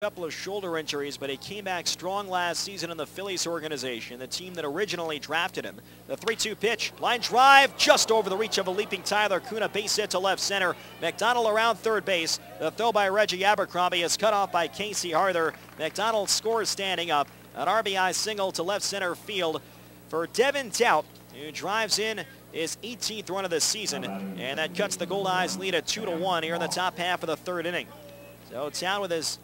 couple of shoulder injuries, but he came back strong last season in the Phillies organization, the team that originally drafted him. The 3-2 pitch, line drive, just over the reach of a leaping Tyler Kuna, base hit to left center. McDonald around third base. The throw by Reggie Abercrombie is cut off by Casey Haerther. McDonald scores standing up. An RBI single to left center field for Devin Thaut, who drives in his 18th run of the season, and that cuts the Goldeyes lead at 2-1 here in the top half of the third inning. So Thaut with his